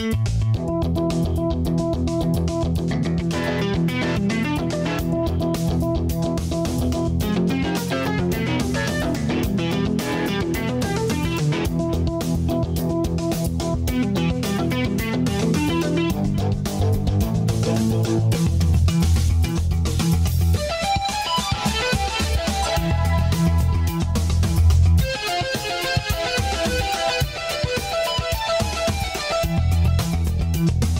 Thank you. thank you